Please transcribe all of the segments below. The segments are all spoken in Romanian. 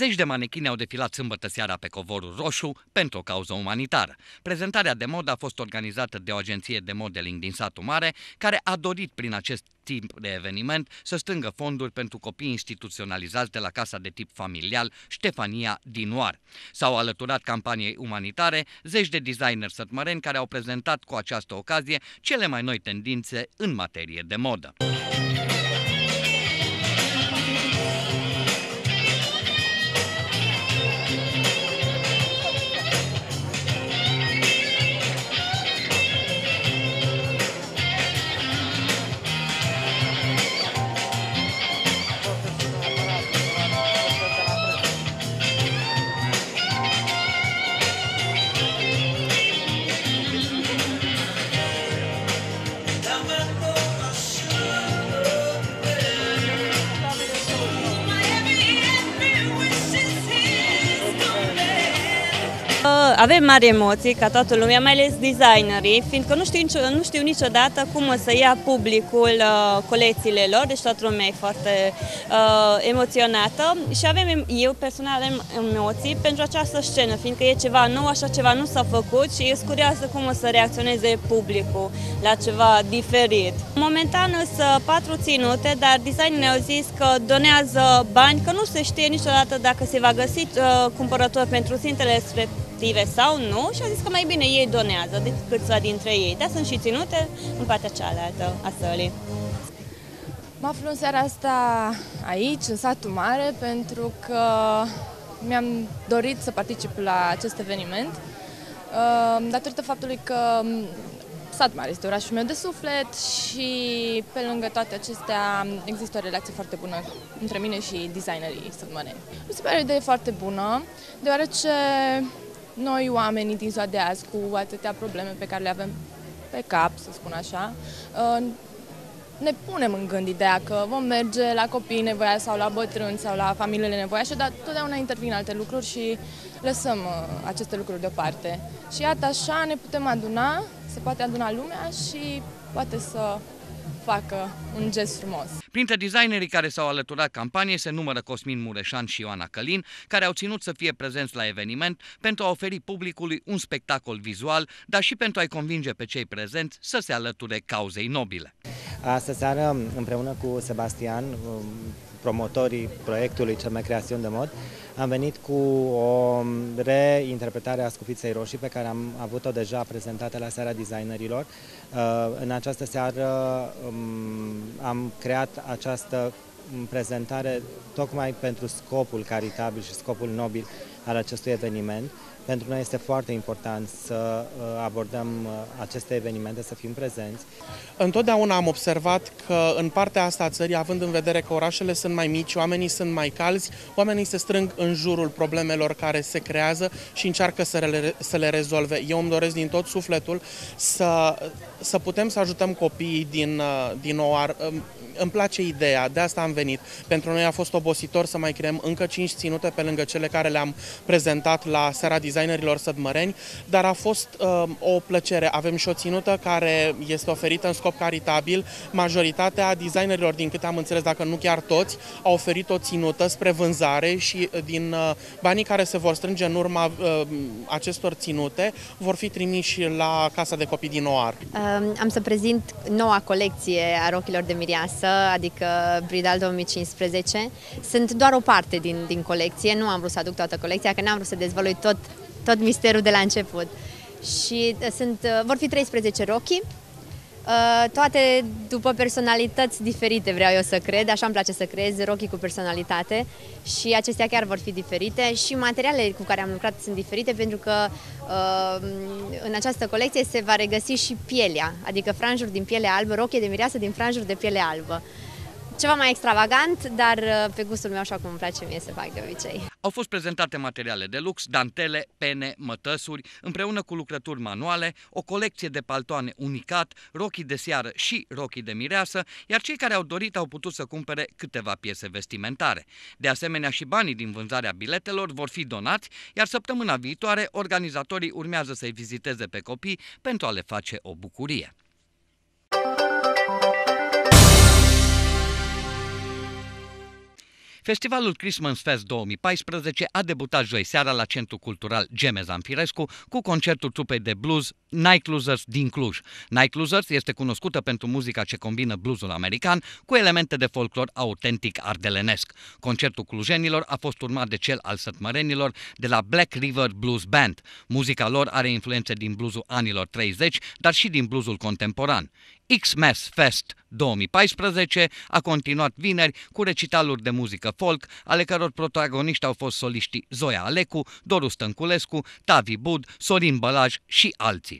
Zeci de manechine au defilat sâmbătă seara pe covorul roșu pentru o cauză umanitară. Prezentarea de mod a fost organizată de o agenție de modeling din satul mare, care a dorit prin acest timp de eveniment să strângă fonduri pentru copii instituționalizați de la Casa de Tip Familial Ștefania din Oar. S-au alăturat campaniei umanitare zeci de designeri sătmăreni care au prezentat cu această ocazie cele mai noi tendințe în materie de modă. Avem mari emoții ca toată lumea, mai ales designerii, fiindcă nu știu, nu știu niciodată cum o să ia publicul uh, colecțiile lor, deci toată lumea e foarte uh, emoționată și avem, eu personal am emoții pentru această scenă, fiindcă e ceva nou, așa ceva nu s-a făcut și e curioasă cum o să reacționeze publicul la ceva diferit. Momentan sunt patru ținute, dar designerii au zis că donează bani, că nu se știe niciodată dacă se va găsi uh, cumpărător pentru țintele respective sau nu și a zis că mai bine ei donează decât câțiva dintre ei. Dar sunt și ținute în partea cealaltă a sălii. Mă aflu în seara asta aici, în satul mare, pentru că mi-am dorit să particip la acest eveniment, uh, datorită faptului că sat mare este orașul meu de suflet și pe lângă toate acestea există o relație foarte bună între mine și designerii sătmăreni. Mi se pare o idee foarte bună, deoarece noi oamenii din ziua de azi cu atâtea probleme pe care le avem pe cap, să spun așa, uh, ne punem în gând ideea că vom merge la copii nevoiași sau la bătrâni sau la familiile nevoiașe, dar totdeauna intervin alte lucruri și lăsăm uh, aceste lucruri deoparte. Și iată așa ne putem aduna, se poate aduna lumea și poate să facă un gest frumos. Printre designerii care s-au alăturat campaniei se numără Cosmin Mureșan și Ioana Călin, care au ținut să fie prezenți la eveniment pentru a oferi publicului un spectacol vizual, dar și pentru a-i convinge pe cei prezenți să se alăture cauzei nobile. Astă seară, împreună cu Sebastian, promotorii proiectului Cel mai creațiuni de mod, am venit cu o reinterpretare a Scufiței Roșii pe care am avut-o deja prezentată la seara designerilor. Uh, în această seară um, am creat această prezentare tocmai pentru scopul caritabil și scopul nobil al acestui eveniment. Pentru noi este foarte important să uh, abordăm uh, aceste evenimente, să fim prezenți. Întotdeauna am observat că în partea asta a țării, având în vedere că orașele sunt mai mici, oamenii sunt mai calzi, oamenii se strâng în jurul problemelor care se creează și încearcă să le, să le rezolve. Eu îmi doresc din tot sufletul să, să putem să ajutăm copiii din, uh, din OAR îmi place ideea, de asta am venit. Pentru noi a fost obositor să mai creăm încă 5 ținute pe lângă cele care le-am prezentat la seara designerilor sădmăreni, dar a fost uh, o plăcere. Avem și o ținută care este oferită în scop caritabil. Majoritatea designerilor, din câte am înțeles, dacă nu chiar toți, au oferit o ținută spre vânzare și uh, din uh, banii care se vor strânge în urma uh, acestor ținute vor fi trimiși la Casa de Copii din Oar. Am să prezint noua colecție a rochilor de mireasă adică Bridal 2015. Sunt doar o parte din, din colecție, nu am vrut să aduc toată colecția, că n-am vrut să dezvălui tot, tot misterul de la început. Și uh, sunt, uh, vor fi 13 rochi, Uh, toate după personalități diferite, vreau eu să cred, așa îmi place să creez, rochii cu personalitate și acestea chiar vor fi diferite. Și materialele cu care am lucrat sunt diferite pentru că uh, în această colecție se va regăsi și pielea, adică franjuri din piele albă, rochie de mireasă din franjuri de piele albă ceva mai extravagant, dar uh, pe gustul meu așa cum îmi place mie să fac de obicei. Au fost prezentate materiale de lux, dantele, pene, mătăsuri, împreună cu lucrături manuale, o colecție de paltoane unicat, rochii de seară și rochii de mireasă, iar cei care au dorit au putut să cumpere câteva piese vestimentare. De asemenea și banii din vânzarea biletelor vor fi donați, iar săptămâna viitoare organizatorii urmează să-i viziteze pe copii pentru a le face o bucurie. Festivalul Christmas Fest 2014 a debutat joi seara la Centrul Cultural Geme Zamfirescu cu concertul trupei de blues Night Losers din Cluj. Night Losers este cunoscută pentru muzica ce combină bluesul american cu elemente de folclor autentic ardelenesc. Concertul clujenilor a fost urmat de cel al sătmărenilor de la Black River Blues Band. Muzica lor are influențe din bluesul anilor 30, dar și din bluesul contemporan. X-Mass Fest 2014 a continuat vineri cu recitaluri de muzică folk, ale căror protagoniști au fost soliștii Zoia Alecu, Doru Stănculescu, Tavi Bud, Sorin Bălaj și alții.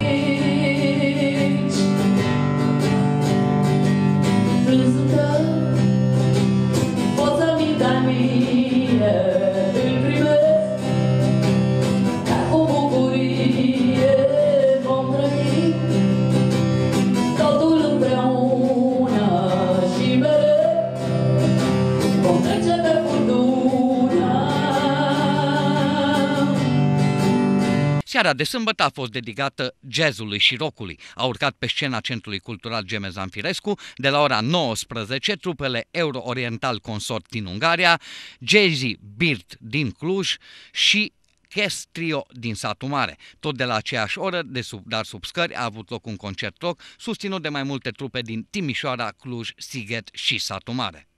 Seara de sâmbătă a fost dedicată jazzului și rockului. A urcat pe scena Centrului Cultural Gemezan Firescu de la ora 19 trupele Euro-Oriental Consort din Ungaria, Jazzy Birt din Cluj și Kes Trio din Satu Mare. Tot de la aceeași oră, de sub, dar sub scări, a avut loc un concert rock susținut de mai multe trupe din Timișoara, Cluj, Sighet și Satu Mare.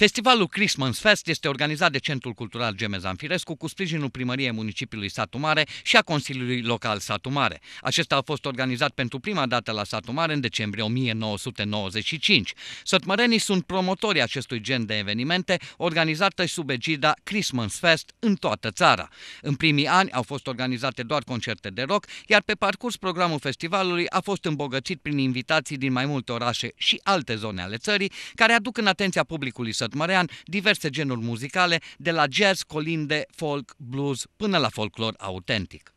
Festivalul Christmas Fest este organizat de Centrul Cultural Gemezan Firescu cu sprijinul primăriei municipiului Satu Mare și a Consiliului Local Satu Mare. Acesta a fost organizat pentru prima dată la Satu Mare în decembrie 1995. Sătmărenii sunt promotorii acestui gen de evenimente organizate sub egida Christmas Fest în toată țara. În primii ani au fost organizate doar concerte de rock, iar pe parcurs programul festivalului a fost îmbogățit prin invitații din mai multe orașe și alte zone ale țării, care aduc în atenția publicului sătmărenii Mărean diverse genuri muzicale, de la jazz, colinde, folk, blues până la folclor autentic.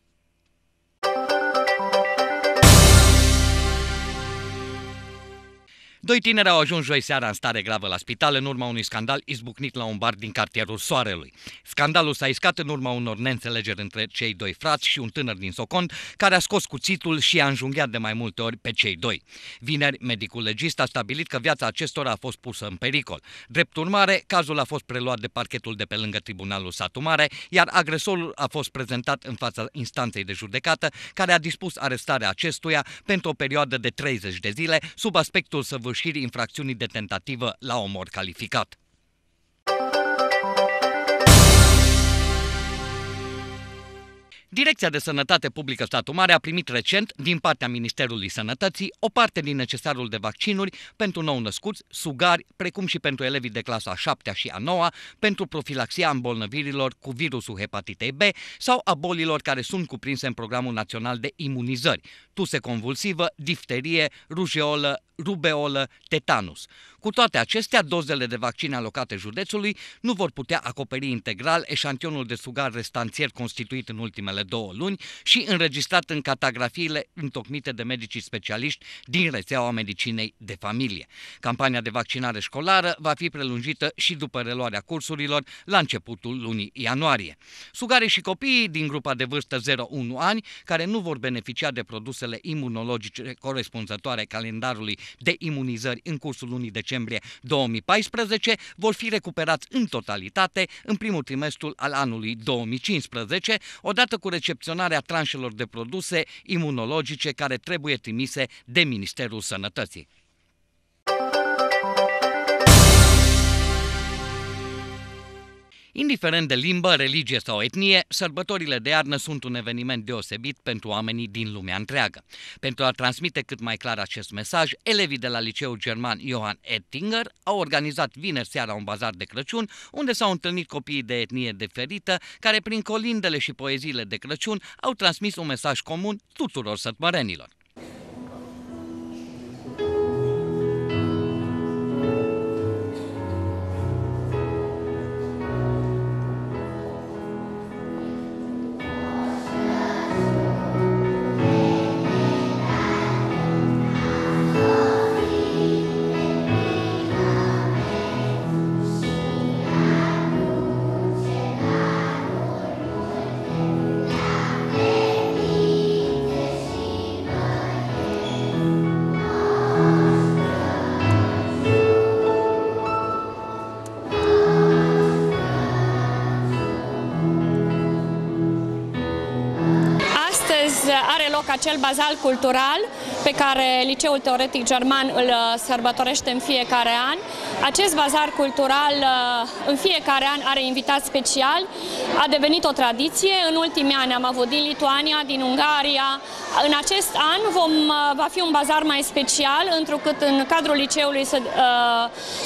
Doi tineri au ajuns joi seara în stare gravă la spital în urma unui scandal izbucnit la un bar din cartierul Soarelui. Scandalul s-a iscat în urma unor neînțelegeri între cei doi frați și un tânăr din Socond care a scos cuțitul și a înjunghiat de mai multe ori pe cei doi. Vineri, medicul legist a stabilit că viața acestora a fost pusă în pericol. Drept urmare, cazul a fost preluat de parchetul de pe lângă Tribunalul Satu Mare, iar agresorul a fost prezentat în fața instanței de judecată, care a dispus arestarea acestuia pentru o perioadă de 30 de zile, sub aspectul săvârșit săvârșirii infracțiunii de tentativă la omor calificat. Direcția de Sănătate Publică Statul Mare a primit recent, din partea Ministerului Sănătății, o parte din necesarul de vaccinuri pentru nou-născuți, sugari, precum și pentru elevii de clasa a 7 și a 9 pentru profilaxia îmbolnăvirilor cu virusul hepatitei B sau a bolilor care sunt cuprinse în Programul Național de Imunizări, tuse convulsivă, difterie, rujeolă, rubeolă, tetanus. Cu toate acestea, dozele de vaccin alocate județului nu vor putea acoperi integral eșantionul de sugar restanțier constituit în ultimele două luni și înregistrat în catagrafiile întocmite de medicii specialiști din rețeaua medicinei de familie. Campania de vaccinare școlară va fi prelungită și după reluarea cursurilor la începutul lunii ianuarie. Sugarii și copiii din grupa de vârstă 0-1 ani, care nu vor beneficia de produsele imunologice corespunzătoare calendarului de imunizări în cursul lunii decembrie 2014 vor fi recuperați în totalitate în primul trimestru al anului 2015, odată cu recepționarea tranșelor de produse imunologice care trebuie trimise de Ministerul Sănătății. Indiferent de limbă, religie sau etnie, sărbătorile de iarnă sunt un eveniment deosebit pentru oamenii din lumea întreagă. Pentru a transmite cât mai clar acest mesaj, elevii de la liceul german Johann Ettinger au organizat vineri seara un bazar de Crăciun, unde s-au întâlnit copiii de etnie diferită, care prin colindele și poeziile de Crăciun au transmis un mesaj comun tuturor sătmărenilor. Are loc acel bazal cultural pe care Liceul Teoretic German îl uh, sărbătorește în fiecare an. Acest bazar cultural uh, în fiecare an are invitat special, a devenit o tradiție. În ultimii ani am avut din Lituania, din Ungaria. În acest an vom, uh, va fi un bazar mai special, întrucât în cadrul liceului se,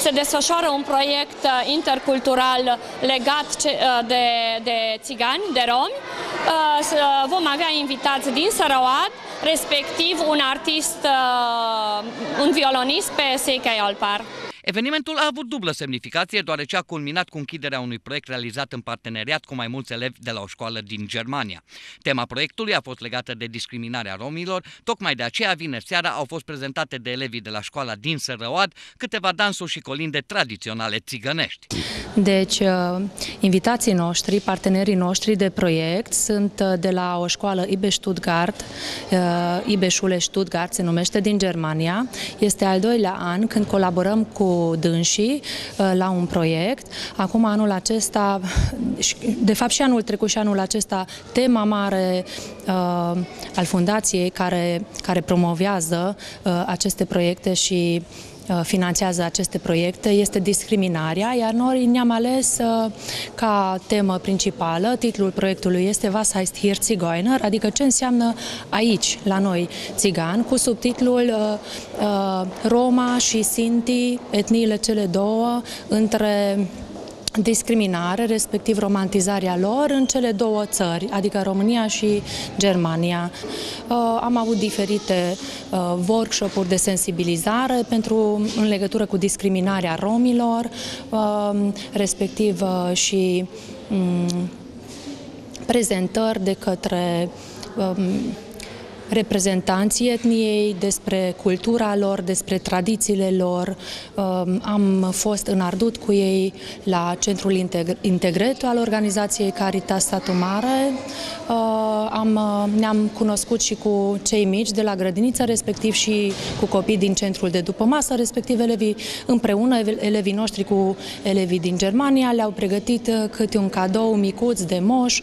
se desfășoară un proiect intercultural legat de, de țigani, de romi. Vom avea invitați din Sărăuat, respectiv un artist, uh, un violonist pe Seikei Alpar. Evenimentul a avut dublă semnificație, deoarece a culminat cu închiderea unui proiect realizat în parteneriat cu mai mulți elevi de la o școală din Germania. Tema proiectului a fost legată de discriminarea romilor, tocmai de aceea vineri seara au fost prezentate de elevii de la școala din Sărăoad câteva dansuri și colinde tradiționale țigănești. Deci, uh, invitații noștri, partenerii noștri de proiect sunt uh, de la o școală Ibeș Stuttgart, uh, IBE Schule Stuttgart se numește, din Germania. Este al doilea an când colaborăm cu dânsii uh, la un proiect. Acum anul acesta, de fapt și anul trecut și anul acesta, tema mare uh, al fundației care, care promovează uh, aceste proiecte și Uh, finanțează aceste proiecte este discriminarea, iar noi ne-am ales uh, ca temă principală, titlul proiectului este Was heißt hier Zigeuner, adică ce înseamnă aici, la noi, țigan, cu subtitlul uh, Roma și Sinti, etniile cele două, între discriminare, respectiv romantizarea lor în cele două țări, adică România și Germania. Uh, am avut diferite uh, workshop-uri de sensibilizare pentru, în legătură cu discriminarea romilor, uh, respectiv și um, prezentări de către um, reprezentanții etniei, despre cultura lor, despre tradițiile lor. Um, am fost în Ardut cu ei la Centrul Integret al organizației Caritas Satu Mare. Uh, am, uh, ne-am cunoscut și cu cei mici de la grădiniță, respectiv și cu copii din centrul de după masă, respectiv elevii împreună, elevii noștri cu elevii din Germania, le-au pregătit uh, câte un cadou micuț de moș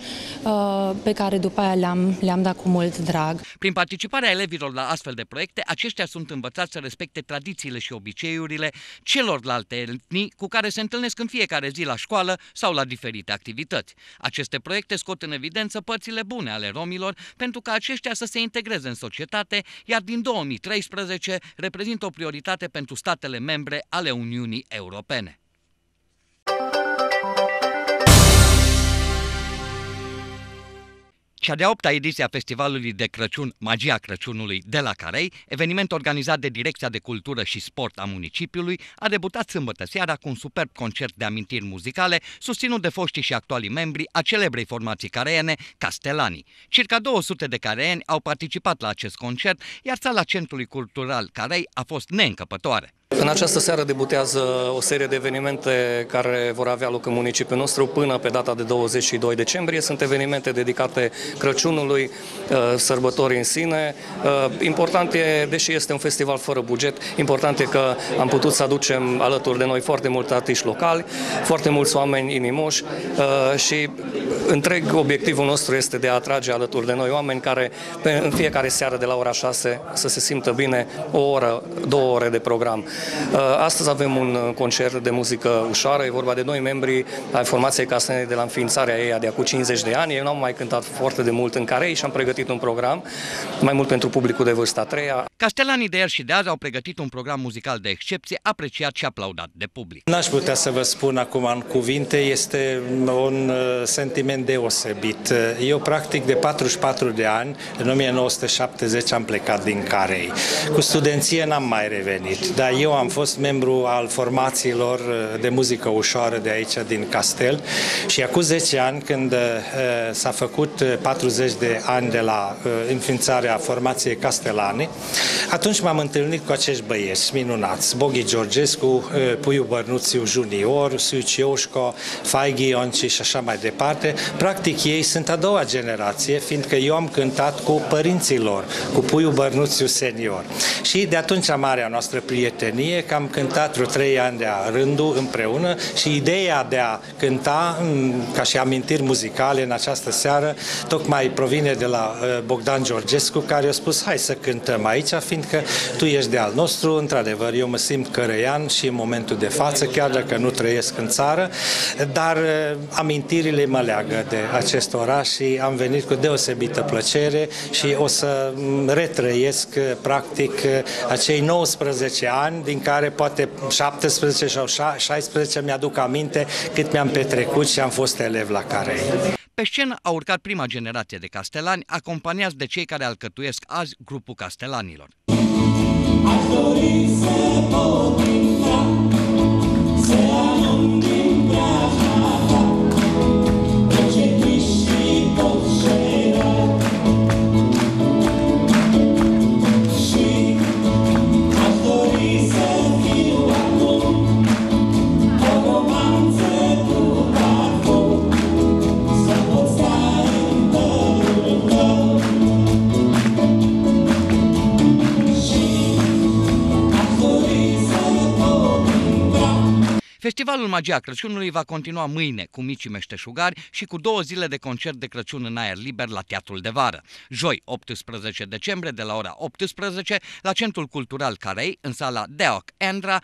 pe care după aia le-am, le-am dat cu mult drag. Prin participarea elevilor la astfel de proiecte, aceștia sunt învățați să respecte tradițiile și obiceiurile celorlalte etnii cu care se întâlnesc în fiecare zi la școală sau la diferite activități. Aceste proiecte scot în evidență părțile bune ale romilor pentru ca aceștia să se integreze în societate, iar din 2013 reprezintă o prioritate pentru statele membre ale Uniunii Europene. Cea de-a opta ediție a Festivalului de Crăciun Magia Crăciunului de la Carei, eveniment organizat de Direcția de Cultură și Sport a municipiului, a debutat sâmbătă seara cu un superb concert de amintiri muzicale susținut de foștii și actualii membri a celebrei formații careiene Castelani. Circa 200 de careeni au participat la acest concert, iar sala Centrului Cultural Carei a fost neîncăpătoare. În această seară debutează o serie de evenimente care vor avea loc în municipiul nostru până pe data de 22 decembrie. Sunt evenimente dedicate Crăciunului, uh, sărbătorii în sine. Uh, important e, deși este un festival fără buget, important e că am putut să aducem alături de noi foarte mulți artiști locali, foarte mulți oameni inimoși uh, și întreg obiectivul nostru este de a atrage alături de noi oameni care pe, în fiecare seară de la ora 6 să se simtă bine o oră, două ore de program. Astăzi avem un concert de muzică ușoară, e vorba de noi membri ai formației Castelani de la înființarea ei de acum 50 de ani. Ei nu au mai cântat foarte de mult în Carei și am pregătit un program mai mult pentru publicul de vârsta a treia. Castelanii de ieri și de azi au pregătit un program muzical de excepție, apreciat și aplaudat de public. N-aș putea să vă spun acum în cuvinte, este un uh, sentiment deosebit. Eu practic de 44 de ani, în 1970 am plecat din Carei. Cu studenție n-am mai revenit, dar eu am fost membru al formațiilor uh, de muzică ușoară de aici din Castel și acum 10 ani când uh, s-a făcut 40 de ani de la înființarea formației Castelane, atunci m-am întâlnit cu acești băieți minunați, Boghi Georgescu, Puiu Bărnuțiu Junior, Suici Ioșco, Faighi Ionci și așa mai departe. Practic ei sunt a doua generație, fiindcă eu am cântat cu părinții lor, cu Puiu Bărnuțiu Senior. Și de atunci marea noastră prietenie, că am cântat vreo trei ani de rândul împreună și ideea de a cânta ca și amintiri muzicale în această seară tocmai provine de la Bogdan Georgescu, care a spus hai să cântăm aici, fiindcă tu ești de al nostru, într-adevăr, eu mă simt cărăian și în momentul de față, chiar dacă nu trăiesc în țară, dar uh, amintirile mă leagă de acest oraș și am venit cu deosebită plăcere și o să mm, retrăiesc uh, practic uh, acei 19 ani, din care poate 17 sau 16 mi-aduc aminte cât mi-am petrecut și am fost elev la care. Pe scenă a urcat prima generație de castelani, acompaniați de cei care alcătuiesc azi grupul castelanilor. Aș dori să pot Festivalul Magia Crăciunului va continua mâine cu micii meșteșugari și cu două zile de concert de Crăciun în aer liber la Teatrul de Vară. Joi, 18 decembrie, de la ora 18, la Centrul Cultural Carei, în sala Deoc Endra,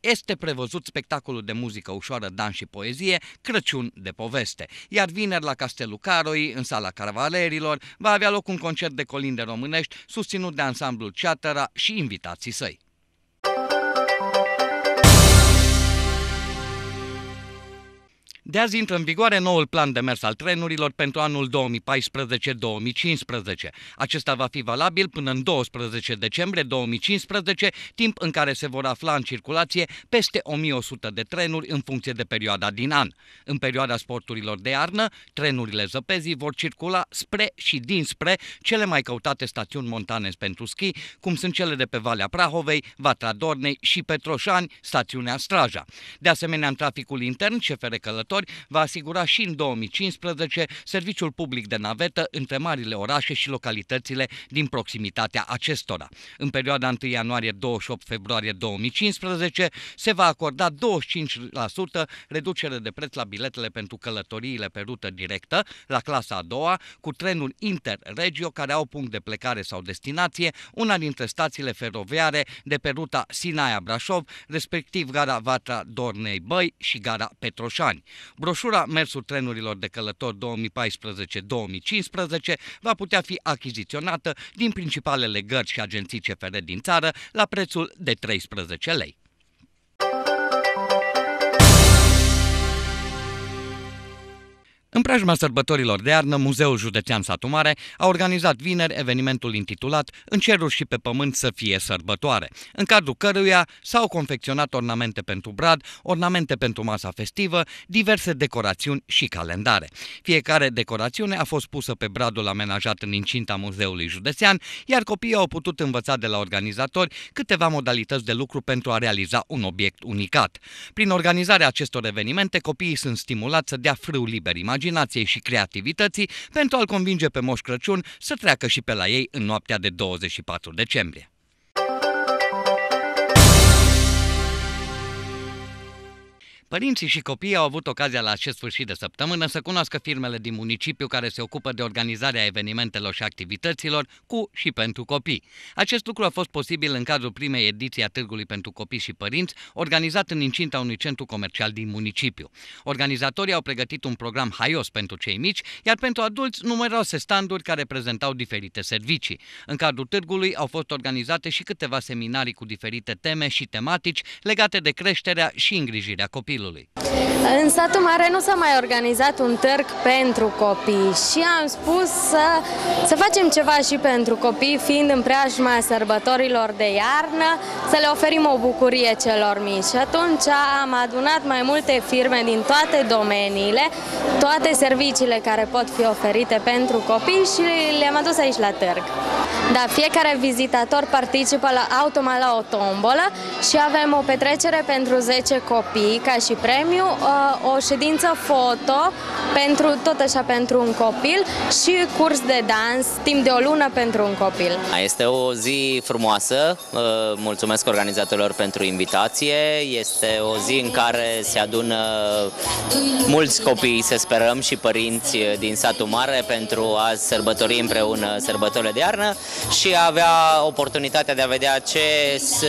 este prevăzut spectacolul de muzică ușoară, dans și poezie, Crăciun de poveste. Iar vineri la Castelul Caroi, în sala Caravalerilor, va avea loc un concert de colinde românești susținut de ansamblul Ceatăra și invitații săi. De azi intră în vigoare noul plan de mers al trenurilor pentru anul 2014-2015. Acesta va fi valabil până în 12 decembrie 2015, timp în care se vor afla în circulație peste 1100 de trenuri în funcție de perioada din an. În perioada sporturilor de iarnă, trenurile zăpezii vor circula spre și dinspre cele mai căutate stațiuni montane pentru schi, cum sunt cele de pe Valea Prahovei, Vatra Dornei și Petroșani, stațiunea Straja. De asemenea, în traficul intern, șefere călători viitori va asigura și în 2015 serviciul public de navetă între marile orașe și localitățile din proximitatea acestora. În perioada 1 ianuarie-28 februarie 2015 se va acorda 25% reducere de preț la biletele pentru călătoriile pe rută directă la clasa a doua cu trenuri interregio care au punct de plecare sau destinație una dintre stațiile feroviare de pe ruta Sinaia-Brașov, respectiv gara Vatra Dornei Băi și gara Petroșani. Broșura Mersul trenurilor de călători 2014-2015 va putea fi achiziționată din principalele gări și agenții CFR din țară la prețul de 13 lei. În preajma sărbătorilor de iarnă, Muzeul Județean Satu Mare a organizat vineri evenimentul intitulat În ceruri și pe pământ să fie sărbătoare, în cadrul căruia s-au confecționat ornamente pentru brad, ornamente pentru masa festivă, diverse decorațiuni și calendare. Fiecare decorațiune a fost pusă pe bradul amenajat în incinta Muzeului Județean, iar copiii au putut învăța de la organizatori câteva modalități de lucru pentru a realiza un obiect unicat. Prin organizarea acestor evenimente, copiii sunt stimulați să dea frâu liber imagine imaginației și creativității pentru a-l convinge pe Moș Crăciun să treacă și pe la ei în noaptea de 24 decembrie. Părinții și copiii au avut ocazia la acest sfârșit de săptămână să cunoască firmele din municipiu care se ocupă de organizarea evenimentelor și activităților cu și pentru copii. Acest lucru a fost posibil în cadrul primei ediții a Târgului pentru Copii și Părinți, organizat în incinta unui centru comercial din municipiu. Organizatorii au pregătit un program haios pentru cei mici, iar pentru adulți numeroase standuri care prezentau diferite servicii. În cadrul târgului au fost organizate și câteva seminarii cu diferite teme și tematici legate de creșterea și îngrijirea copilului copilului. În satul mare nu s-a mai organizat un târg pentru copii și am spus să, să facem ceva și pentru copii, fiind în preajma sărbătorilor de iarnă, să le oferim o bucurie celor mici. Și atunci am adunat mai multe firme din toate domeniile, toate serviciile care pot fi oferite pentru copii și le-am adus aici la târg. Da, fiecare vizitator participă la, automat la o tombolă și avem o petrecere pentru 10 copii ca și premiu, uh, o ședință foto pentru tot așa pentru un copil și curs de dans timp de o lună pentru un copil. Este o zi frumoasă, uh, mulțumesc organizatorilor pentru invitație, este o zi în care se adună mulți copii, să sperăm, și părinți din satul mare pentru a sărbători împreună sărbătorile de iarnă și a avea oportunitatea de a vedea ce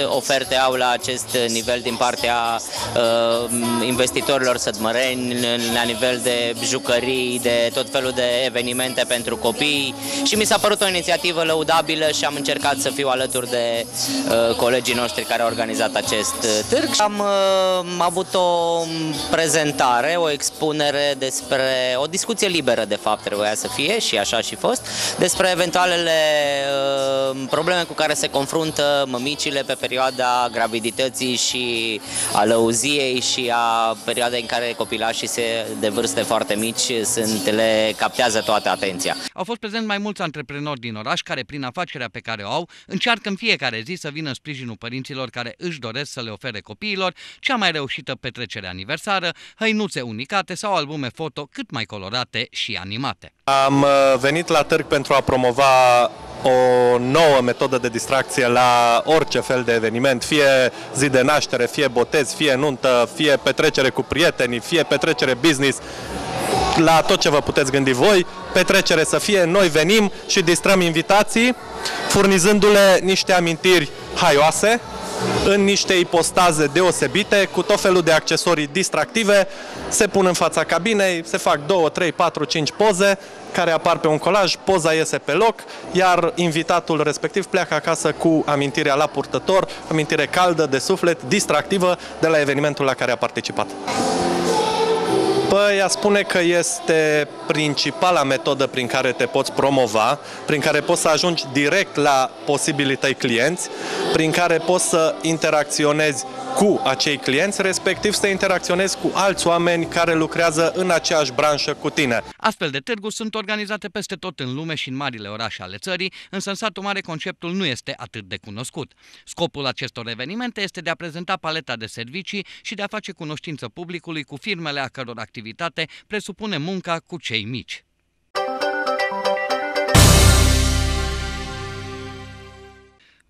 oferte au la acest nivel din partea uh, investitorilor sădmăreni, la nivel de jucării, de tot felul de evenimente pentru copii și mi s-a părut o inițiativă lăudabilă și am încercat să fiu alături de uh, colegii noștri care au organizat acest uh, târg. Am uh, avut o prezentare, o expunere despre o discuție liberă de fapt trebuia să fie și așa și fost, despre eventualele uh, probleme cu care se confruntă mămicile pe perioada gravidității și a lăuziei și a perioadei în care copilașii se, de vârste foarte mici sunt, le captează toată atenția. Au fost prezenți mai mulți antreprenori din oraș care, prin afacerea pe care o au, încearcă în fiecare zi să vină în sprijinul părinților care își doresc să le ofere copiilor cea mai reușită petrecere aniversară, hăinuțe unicate sau albume foto cât mai colorate și animate. Am uh, venit la târg pentru a promova o nouă metodă de distracție la orice fel de eveniment, fie zi de naștere, fie botez, fie nuntă, fie petrecere cu prietenii, fie petrecere business, la tot ce vă puteți gândi voi, petrecere să fie, noi venim și distrăm invitații, furnizându-le niște amintiri haioase, în niște ipostaze deosebite, cu tot felul de accesorii distractive, se pun în fața cabinei, se fac 2, 3, 4, 5 poze care apar pe un colaj, poza iese pe loc, iar invitatul respectiv pleacă acasă cu amintirea la purtător, amintire caldă, de suflet, distractivă de la evenimentul la care a participat. Păi, a spune că este principala metodă prin care te poți promova, prin care poți să ajungi direct la posibilii tăi clienți, prin care poți să interacționezi cu acei clienți, respectiv să interacționezi cu alți oameni care lucrează în aceeași branșă cu tine. Astfel de târguri sunt organizate peste tot în lume și în marile orașe ale țării, însă în satul mare conceptul nu este atât de cunoscut. Scopul acestor evenimente este de a prezenta paleta de servicii și de a face cunoștință publicului cu firmele a căror activitate presupune munca cu cei mici.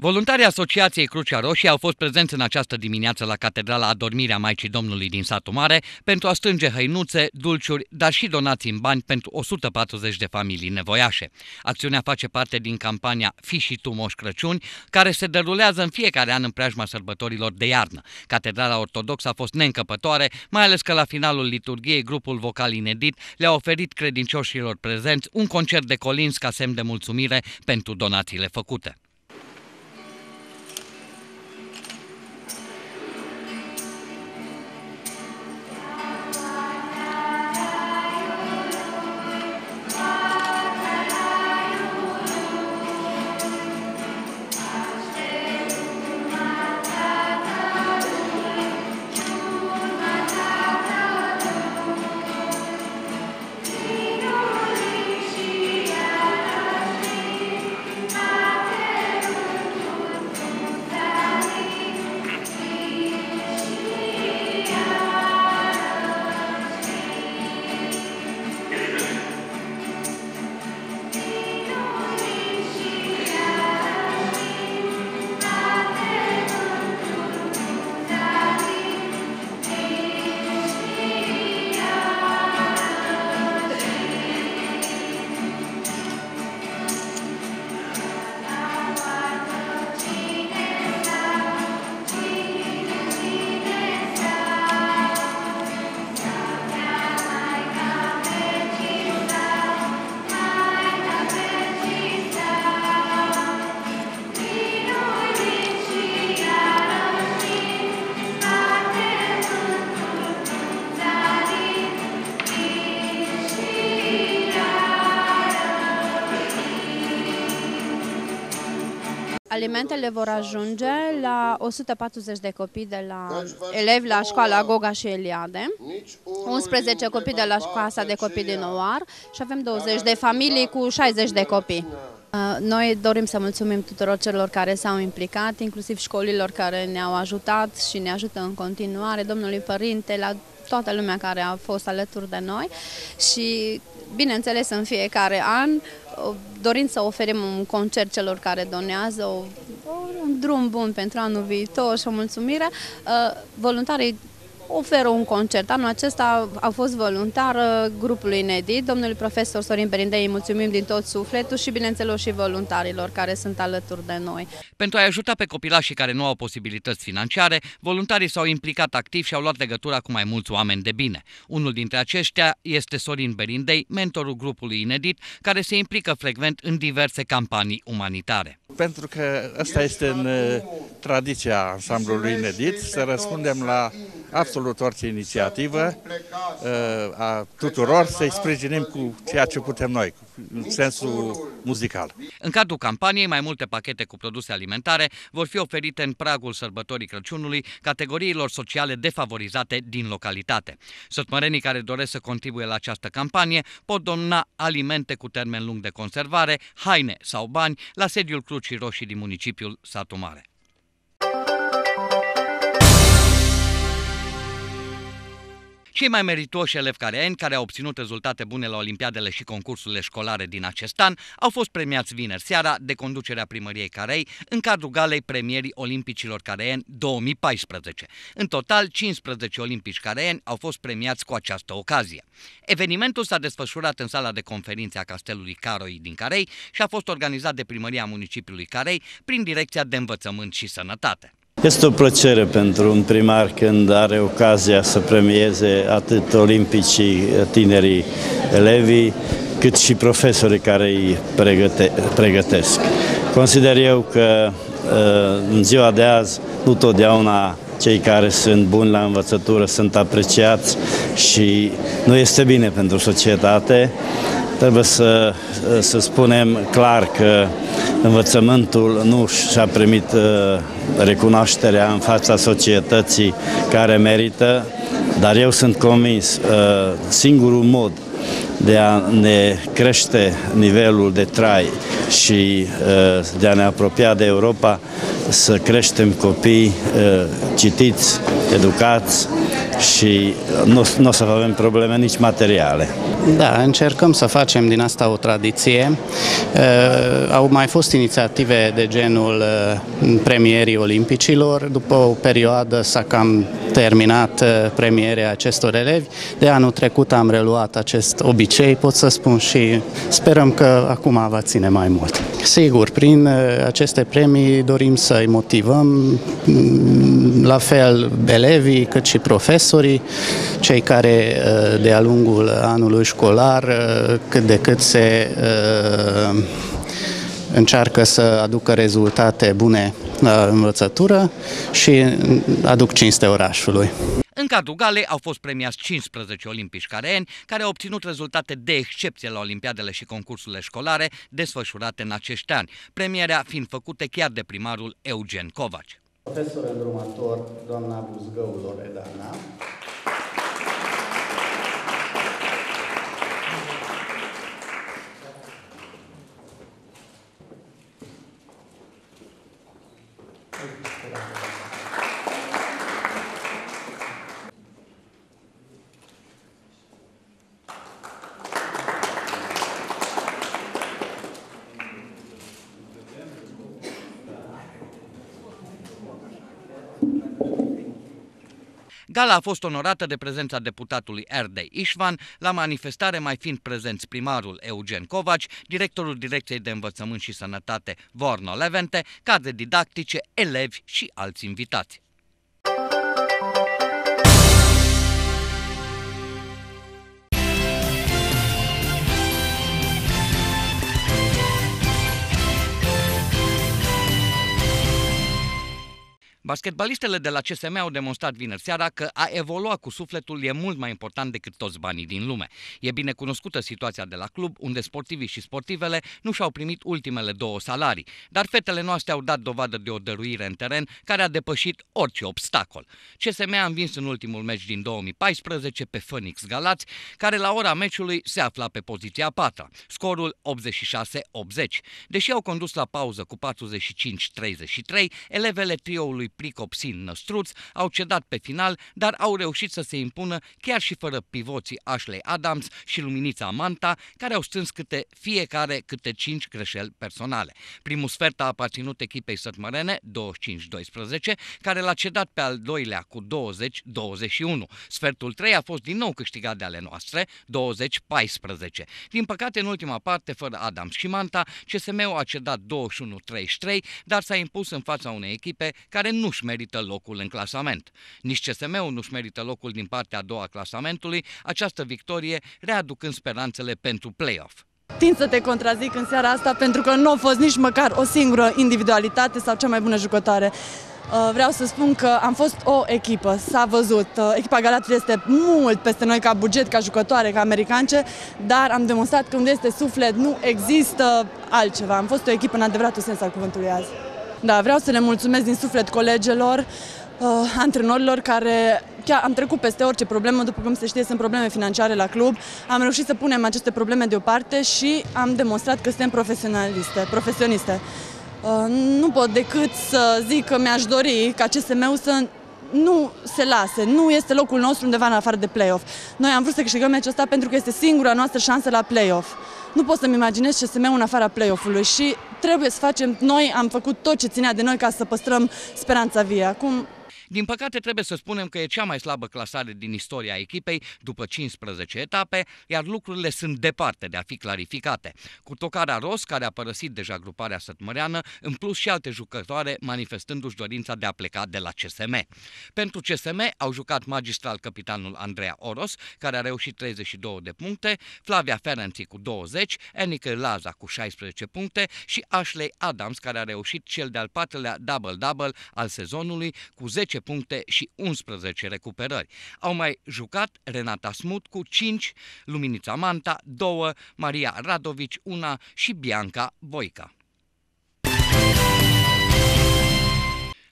Voluntarii Asociației Crucea Roșie au fost prezenți în această dimineață la Catedrala Adormirea Maicii Domnului din satul Mare pentru a strânge hăinuțe, dulciuri, dar și donații în bani pentru 140 de familii nevoiașe. Acțiunea face parte din campania Fi și tu Moș Crăciun, care se derulează în fiecare an în preajma sărbătorilor de iarnă. Catedrala Ortodoxă a fost neîncăpătoare, mai ales că la finalul liturgiei grupul vocal inedit le-a oferit credincioșilor prezenți un concert de colins ca semn de mulțumire pentru donațiile făcute. Alimentele vor ajunge la 140 de copii de la elevi la școala Goga și Eliade, 11 copii de la casa de copii din Oar și avem 20 de familii cu 60 de copii. Uh, noi dorim să mulțumim tuturor celor care s-au implicat, inclusiv școlilor care ne-au ajutat și ne ajută în continuare, domnului părinte, la toată lumea care a fost alături de noi. Și, bineînțeles, în fiecare an, dorind să oferim un concert celor care donează, o, un drum bun pentru anul viitor și o mulțumire, uh, voluntarii oferă un concert. Anul acesta a fost voluntar uh, grupului inedit, domnului profesor Sorin Berindei, mulțumim din tot sufletul și bineînțeles și voluntarilor care sunt alături de noi. Pentru a ajuta pe copilașii care nu au posibilități financiare, voluntarii s-au implicat activ și au luat legătura cu mai mulți oameni de bine. Unul dintre aceștia este Sorin Berindei, mentorul grupului inedit, care se implică frecvent în diverse campanii umanitare. Pentru că asta este în uh, tradiția ansamblului inedit, să răspundem la absolut orice inițiativă uh, a tuturor, să-i sprijinim cu ceea ce putem noi, în sensul muzical. În cadrul campaniei, mai multe pachete cu produse alimentare vor fi oferite în pragul sărbătorii Crăciunului categoriilor sociale defavorizate din localitate. Sotmărenii care doresc să contribuie la această campanie pot dona alimente cu termen lung de conservare, haine sau bani la sediul Crucii Roșii din municipiul Satu Mare. Cei mai meritoși elevi careeni care au obținut rezultate bune la Olimpiadele și concursurile școlare din acest an au fost premiați vineri seara de conducerea primăriei Carei în cadrul galei premierii olimpicilor careeni 2014. În total, 15 olimpici careeni au fost premiați cu această ocazie. Evenimentul s-a desfășurat în sala de conferințe a Castelului Caroi din Carei și a fost organizat de primăria municipiului Carei prin Direcția de Învățământ și Sănătate. Este o plăcere pentru un primar când are ocazia să premieze atât olimpicii tinerii elevii, cât și profesorii care îi pregăte, pregătesc. Consider eu că uh, în ziua de azi nu totdeauna cei care sunt buni la învățătură sunt apreciați și nu este bine pentru societate. Trebuie să, să spunem clar că învățământul nu și-a primit uh, recunoașterea în fața societății care merită, dar eu sunt convins, uh, singurul mod de a ne crește nivelul de trai și uh, de a ne apropia de Europa, să creștem copii citiți, educați și nu, nu o să avem probleme nici materiale. Da, încercăm să facem din asta o tradiție. Uh, au mai fost inițiative de genul uh, premierii olimpicilor. După o perioadă s-a cam terminat uh, premierea acestor elevi. De anul trecut am reluat acest obicei, pot să spun, și sperăm că acum va ține mai mult. Sigur, prin uh, aceste premii dorim să-i motivăm mm, la fel elevii cât și profesorii, cei care uh, de-a lungul anului școlar cât de cât se încearcă să aducă rezultate bune la învățătură și aduc cinste orașului. În cadrul galei au fost premiați 15 olimpici careeni care au obținut rezultate de excepție la olimpiadele și concursurile școlare desfășurate în acești ani, premierea fiind făcute chiar de primarul Eugen Covaci. Profesor îndrumător, doamna Buzgău Loredana, Gala a fost onorată de prezența deputatului Erdei Ișvan, la manifestare mai fiind prezenți primarul Eugen Covaci, directorul Direcției de Învățământ și Sănătate Vorno Levente, cadre didactice, elevi și alți invitați. Basketbalistele de la CSM au demonstrat vineri seara că a evolua cu sufletul e mult mai important decât toți banii din lume. E bine cunoscută situația de la club, unde sportivii și sportivele nu și-au primit ultimele două salarii, dar fetele noastre au dat dovadă de o dăruire în teren care a depășit orice obstacol. CSM a învins în ultimul meci din 2014 pe Phoenix Galați, care la ora meciului se afla pe poziția 4, scorul 86-80. Deși au condus la pauză cu 45-33, elevele trioului Pricopsin Năstruț au cedat pe final, dar au reușit să se impună chiar și fără pivoții Ashley Adams și Luminița Manta, care au strâns câte fiecare câte 5 greșeli personale. Primul sfert a aparținut echipei sătmărene, 25-12, care l-a cedat pe al doilea cu 20-21. Sfertul 3 a fost din nou câștigat de ale noastre, 20-14. Din păcate, în ultima parte, fără Adams și Manta, CSM-ul a cedat 21-33, dar s-a impus în fața unei echipe care nu-și merită locul în clasament. Nici CSM-ul nu-și merită locul din partea a doua clasamentului, această victorie readucând speranțele pentru play-off. Tin să te contrazic în seara asta pentru că nu a fost nici măcar o singură individualitate sau cea mai bună jucătoare. Uh, vreau să spun că am fost o echipă, s-a văzut. Uh, echipa Galați este mult peste noi ca buget, ca jucătoare, ca americance, dar am demonstrat că unde este suflet nu există altceva. Am fost o echipă în adevăratul sens al cuvântului azi. Da, vreau să le mulțumesc din suflet colegilor, uh, antrenorilor care chiar am trecut peste orice problemă, după cum se știe, sunt probleme financiare la club. Am reușit să punem aceste probleme deoparte și am demonstrat că suntem profesionaliste, profesioniste. Uh, nu pot decât să zic că mi-aș dori ca CSM-ul să nu se lase, nu este locul nostru undeva în afară de play-off. Noi am vrut să câștigăm meciul ăsta pentru că este singura noastră șansă la play-off. Nu pot să-mi imaginez CSM-ul în afara play-off-ului și trebuie să facem, noi am făcut tot ce ținea de noi ca să păstrăm speranța vie. Acum din păcate trebuie să spunem că e cea mai slabă clasare din istoria echipei după 15 etape, iar lucrurile sunt departe de a fi clarificate. Cu tocarea Ros, care a părăsit deja gruparea sătmăreană, în plus și alte jucătoare manifestându-și dorința de a pleca de la CSM. Pentru CSM au jucat magistral capitanul Andreea Oros, care a reușit 32 de puncte, Flavia Ferenții cu 20, Enrique Laza cu 16 puncte și Ashley Adams, care a reușit cel de-al patrulea double-double al sezonului cu 10 puncte și 11 recuperări. Au mai jucat Renata Smut cu 5, Luminița Manta 2, Maria Radovici 1 și Bianca Voica.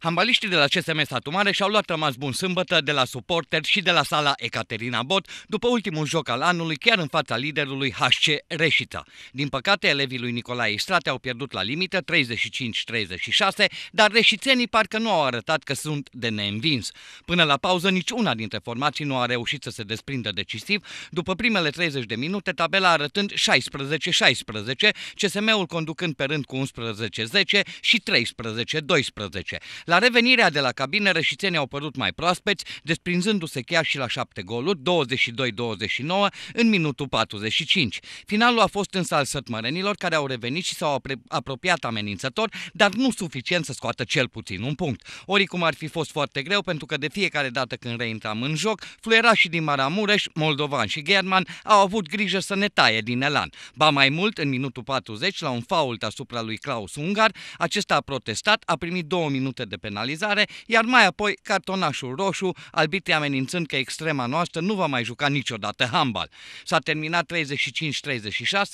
Handbaliștii de la CSM Satu Mare și-au luat rămas bun sâmbătă de la suporteri și de la sala Ecaterina Bot după ultimul joc al anului chiar în fața liderului HC Reșița. Din păcate, elevii lui Nicolae Istrate au pierdut la limită 35-36, dar reșițenii parcă nu au arătat că sunt de neînvins. Până la pauză, nici una dintre formații nu a reușit să se desprindă decisiv, după primele 30 de minute, tabela arătând 16-16, CSM-ul conducând pe rând cu 11-10 și 13-12. La revenirea de la cabină, rășițenii au părut mai proaspeți, desprinzându-se chiar și la șapte goluri, 22-29, în minutul 45. Finalul a fost însă al sătmărenilor, care au revenit și s-au apropiat amenințător, dar nu suficient să scoată cel puțin un punct. Oricum ar fi fost foarte greu, pentru că de fiecare dată când reintram în joc, fluierașii din Maramureș, Moldovan și German au avut grijă să ne taie din elan. Ba mai mult, în minutul 40, la un fault asupra lui Klaus Ungar, acesta a protestat, a primit două minute de penalizare, iar mai apoi cartonașul roșu, albitrii amenințând că extrema noastră nu va mai juca niciodată handbal. S-a terminat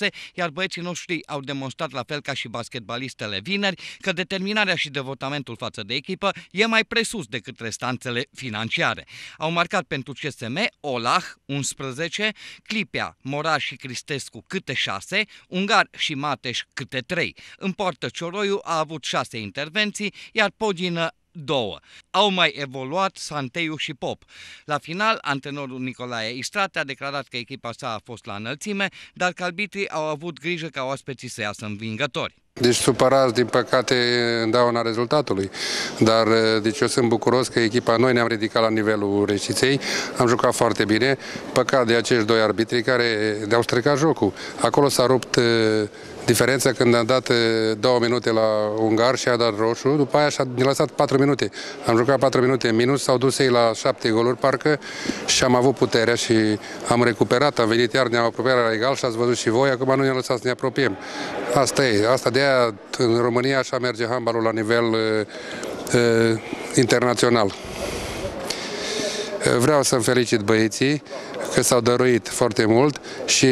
35-36, iar băieții noștri au demonstrat la fel ca și basketbalistele vineri că determinarea și devotamentul față de echipă e mai presus decât restanțele financiare. Au marcat pentru CSM Olah 11, Clipea, Moraș și Cristescu câte 6, Ungar și Mateș câte 3. În poartă Cioroiu a avut 6 intervenții, iar Pogin Cristina două. Au mai evoluat Santeiu și Pop. La final, antrenorul Nicolae Istrate a declarat că echipa sa a fost la înălțime, dar că arbitrii au avut grijă ca oaspeții să iasă învingători. Deci supărați, din păcate, în dauna rezultatului. Dar deci eu sunt bucuros că echipa noi ne-am ridicat la nivelul reșiței, am jucat foarte bine, păcat de acești doi arbitri care ne-au stricat jocul. Acolo s-a rupt Diferența când am dat eh, două minute la Ungar și a dat roșu, după aia și-a lăsat patru minute. Am jucat patru minute în minus, s-au dus ei la șapte goluri parcă și am avut puterea și am recuperat, am venit iar, ne-am apropiat la egal și ați văzut și voi, acum nu ne-am lăsat să ne apropiem. Asta e, asta de aia în România așa merge handbalul la nivel uh, uh, internațional. Vreau să-mi felicit băieții că s-au dăruit foarte mult și,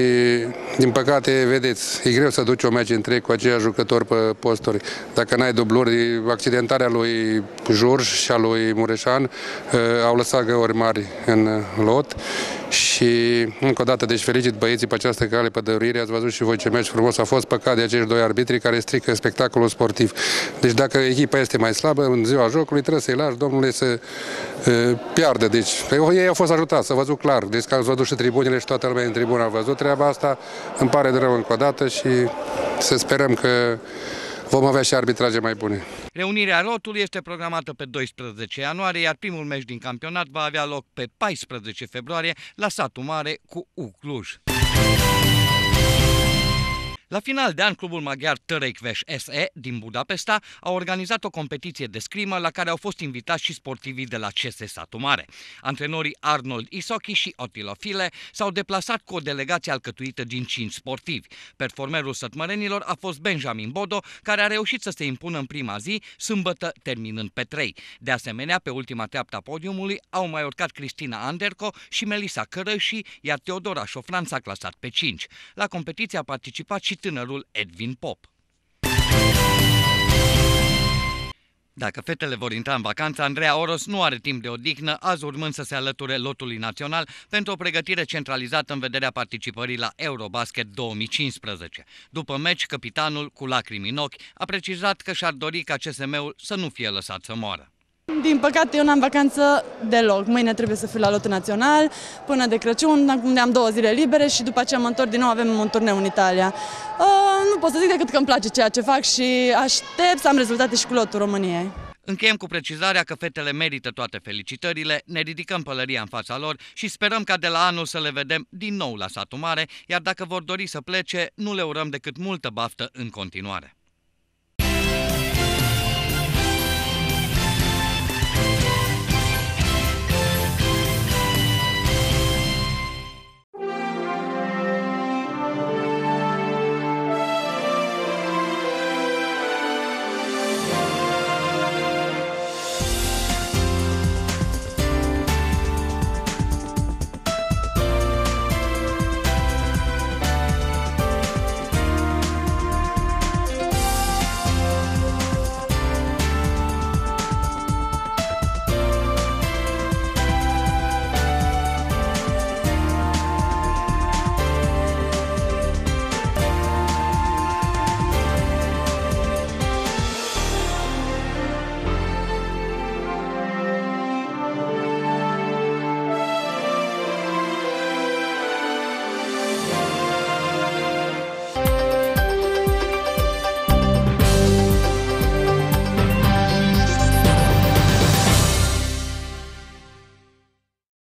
din păcate, vedeți, e greu să duci o meci întreg cu aceiași jucători pe posturi. Dacă n-ai dubluri, accidentarea lui Jurj și a lui Mureșan uh, au lăsat găuri mari în lot și încă o dată, deci felicit băieții pe această cale pe dăruire, ați văzut și voi ce meci frumos a fost păcat de acești doi arbitri care strică spectacolul sportiv. Deci dacă echipa este mai slabă în ziua jocului, trebuie să-i lași, domnule, să uh, piardă. Deci ei au fost ajutați, să văzut clar. Deci că ați văzut și tribunile și toată lumea în tribună a văzut treaba asta. Îmi pare de rău încă o dată și să sperăm că vom avea și arbitraje mai bune. Reunirea rotului este programată pe 12 ianuarie, iar primul meci din campionat va avea loc pe 14 februarie la Satu Mare cu Ucluj. La final de an, clubul maghiar Tărecveș SE din Budapesta a organizat o competiție de scrimă la care au fost invitați și sportivii de la CS Satu Mare. Antrenorii Arnold Isochi și Otilo File s-au deplasat cu o delegație alcătuită din 5 sportivi. Performerul sătmărenilor a fost Benjamin Bodo, care a reușit să se impună în prima zi, sâmbătă terminând pe 3. De asemenea, pe ultima treaptă a podiumului au mai urcat Cristina Anderco și Melisa Cărăși, iar Teodora Șofran s-a clasat pe 5. La competiție a participat și tânărul Edwin Pop. Dacă fetele vor intra în vacanță, Andreea Oros nu are timp de odihnă, azi urmând să se alăture lotului național pentru o pregătire centralizată în vederea participării la Eurobasket 2015. După meci, capitanul, cu lacrimi în ochi, a precizat că și-ar dori ca CSM-ul să nu fie lăsat să moară. Din păcate, eu n-am vacanță deloc. Mâine trebuie să fiu la lotul național, până de Crăciun, acum am două zile libere și după aceea mă întorc din nou, avem un turneu în Italia. Uh, nu pot să zic decât că îmi place ceea ce fac și aștept să am rezultate și cu lotul României. Încheiem cu precizarea că fetele merită toate felicitările, ne ridicăm pălăria în fața lor și sperăm ca de la anul să le vedem din nou la satul mare, iar dacă vor dori să plece, nu le urăm decât multă baftă în continuare.